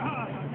God.